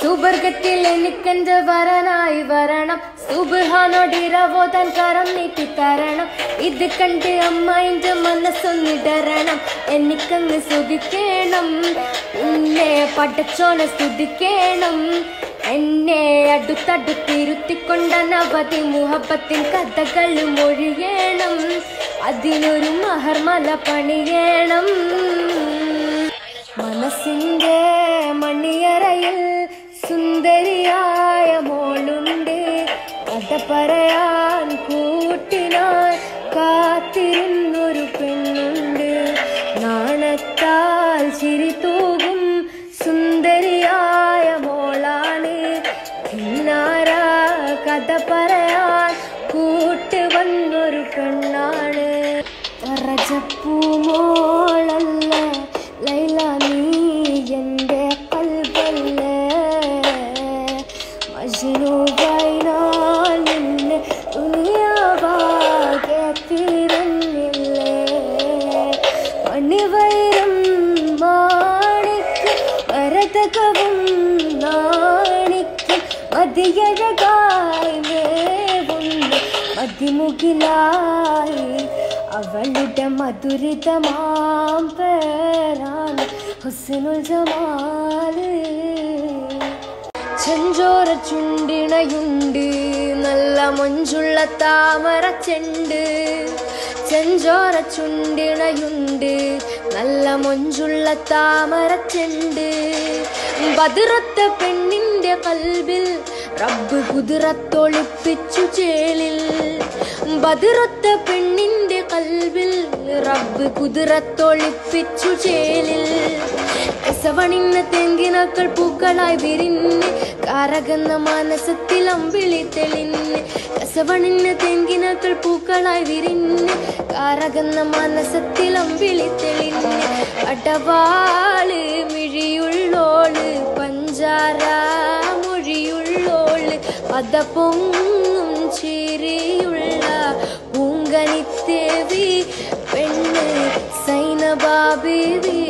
സ്വർഗത്തിൽ എനിക്കെന്ത് വരനായി വരണം? സുബാനോടിരവോതാൻ കരം നീട്ടി തരണം. ഇത് കണ്ട് അമ്മായിന്റെ മനസ്സൊന്നിടരണം. എനിക്കങ്ങ് സ്തുതിക്കണം. എന്നെ പടച്ചോനെ സ്തുതിക്കണം. എന്നെ അടുത്തടുത്തിരുത്തിക്കൊണ്ടനവധി മുഹബത്തിൻ കഥകൾ മൊഴിയണം. അതിനൊരു മഹർമല പണിയണം. പറയാൻ കൂട്ടിനായി കാത്തിരുന്നൊരു പെണ്ണുണ്ട്. നാണത്താൽ ചിരി തൂകും സുന്ദരിയായ മോളാണ്. കിന്നാര കഥ പറയാൻ കൂട്ട് വന്നൊരു പെണ്ണാണ്. റജപ്പൂ മോളല്ല ലൈല നീ എന്റെ കൽബല്ല മജിനു ഞാൻ വരതകവും നാണിക്കും മതിയഴകായി മേവുന്നു മതിമുകിലായി അവളുടെ മധുരിതമാം പേരാണ് ഹുസിനുൽ ജമാൽ ചെഞ്ചോര ചുണ്ടിണയുണ്ട് നല്ല മൊഞ്ചുള്ള താമര ചെണ്ട്. ചെഞ്ചോര ചുണ്ടിണയുണ്ട് നല്ല മൊഞ്ചുള്ള താമര ചെണ്ട്. ബതിറത്ത പെണ്ണിന്റെ കൽബിൽ റബ്ബ് കുതിരത്തൊളിപ്പിച്ചു ചേലിൽ ബതിറത്ത പെണ്ണിന്റെ കൽബിൽ റബ്ബ് കുതിരത്തൊളിപ്പിച്ചു ചേലിൽ കസവണിന്ന തെങ്കിനക്കൾ പൂക്കളായി വിരിഞ്ഞ് കാരകന്ന മാനസത്തിൽ അമ്പിളി തെളിഞ്ഞ്. കസവണിന്ന തെങ്കിനക്കൾ പൂക്കളായി വിരിഞ്ഞ് കാരകന്ന മാനസത്തിൽ അമ്പിളി തെളിഞ്ഞ്. അടവാൾ മിഴിയുള്ളോൾ പഞ്ചാര മൊഴിയുള്ളോള് പദപ്പൊങ്ങും ചിരിയുള്ള പൂങ്കനിത്തേവി പെണ്ണ് സൈനബാബിവി